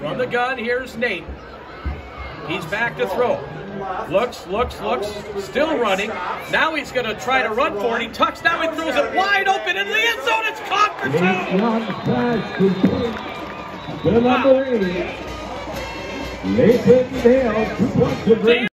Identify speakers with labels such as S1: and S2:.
S1: From the gun, here's Nate. He's back to throw. Looks, looks, looks, still running. Now he's going to try to run for it. He tucks now, he throws it wide open in the end zone. It's caught for two.
S2: The Dale, two points